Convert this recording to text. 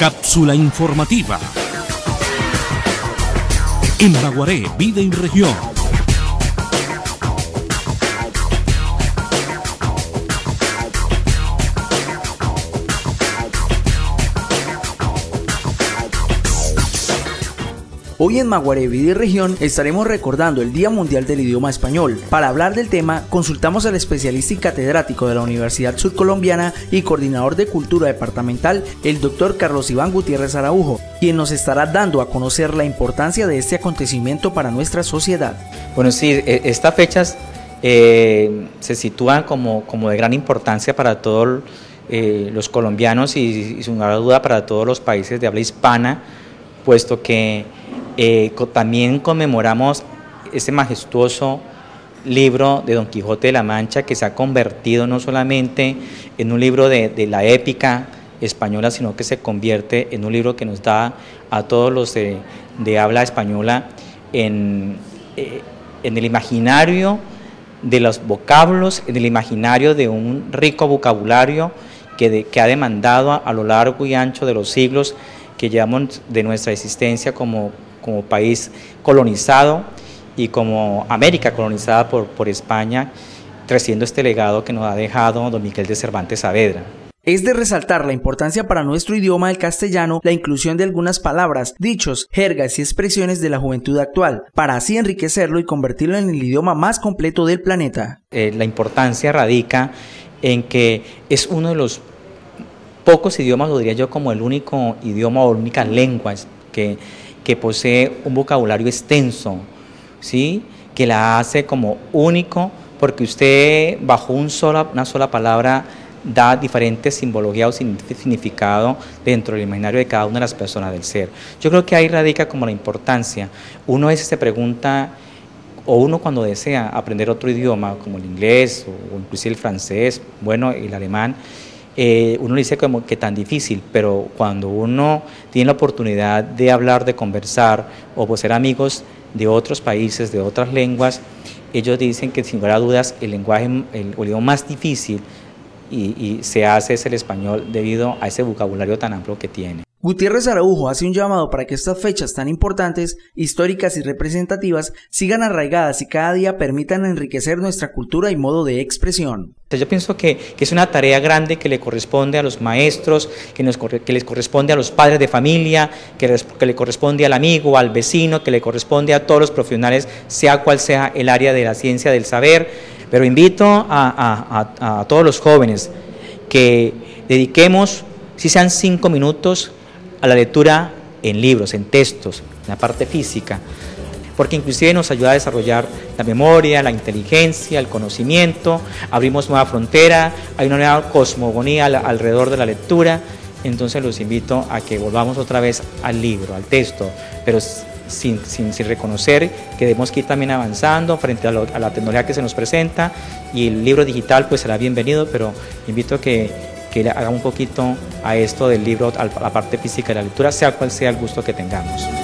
Cápsula informativa. En Maguaré, Vida y Región. Hoy en y Región estaremos recordando el Día Mundial del Idioma Español. Para hablar del tema, consultamos al especialista y catedrático de la Universidad Surcolombiana y coordinador de Cultura Departamental, el doctor Carlos Iván Gutiérrez Araujo, quien nos estará dando a conocer la importancia de este acontecimiento para nuestra sociedad. Bueno, sí, e, estas fechas eh, se sitúan como, como de gran importancia para todos eh, los colombianos y sin duda para todos los países de habla hispana, puesto que eh, también conmemoramos ese majestuoso libro de Don Quijote de la Mancha que se ha convertido no solamente en un libro de, la épica española, sino que se convierte en un libro que nos da a todos los de, habla española en, eh, en el imaginario de los vocablos, en el imaginario de un rico vocabulario que, ha demandado a, a, lo largo y ancho de los siglos que llevamos de nuestra existencia como, como país colonizado y como América colonizada por, por España, creciendo este legado que nos ha dejado don Miguel de Cervantes Saavedra. Es de resaltar la importancia para nuestro idioma el castellano la inclusión de algunas palabras, dichos, jergas y expresiones de la juventud actual, para así enriquecerlo y convertirlo en el idioma más completo del planeta. Eh, la importancia radica en que es uno de los pocos idiomas, lo diría yo como el único idioma o única lengua que que posee un vocabulario extenso, ¿sí? que la hace como único, porque usted bajo un una sola palabra da diferentes simbología o significado dentro del imaginario de cada una de las personas del ser. Yo creo que ahí radica como la importancia. Uno a veces se pregunta, o uno cuando desea aprender otro idioma, como el inglés o inclusive el francés, bueno, el alemán, eh, uno le dice como que tan difícil, pero cuando uno tiene la oportunidad de hablar, de conversar o ser amigos de otros países, de otras lenguas, ellos dicen que sin lugar a dudas el lenguaje, el, idioma más difícil y, y se hace es el español debido a ese vocabulario tan amplio que tiene. Gutiérrez Araujo hace un llamado para que estas fechas tan importantes, históricas y representativas sigan arraigadas y cada día permitan enriquecer nuestra cultura y modo de expresión. Yo pienso que, es una tarea grande que le corresponde a los maestros, que, les corresponde a los padres de familia, que, que le corresponde al amigo, al vecino, que le corresponde a todos los profesionales, sea cual sea el área de la ciencia del saber. Pero invito a, a todos los jóvenes que dediquemos, si sean cinco minutos, a la lectura en libros, en textos, en la parte física, porque inclusive nos ayuda a desarrollar la memoria, la inteligencia, el conocimiento, abrimos nueva frontera, hay una nueva cosmogonía alrededor de la lectura, entonces los invito a que volvamos otra vez al libro, al texto, pero sin, sin, reconocer que debemos ir también avanzando frente a, a, la tecnología que se nos presenta y el libro digital pues será bienvenido, pero invito a que que haga un poquito a esto del libro, a la parte física de la lectura, sea cual sea el gusto que tengamos.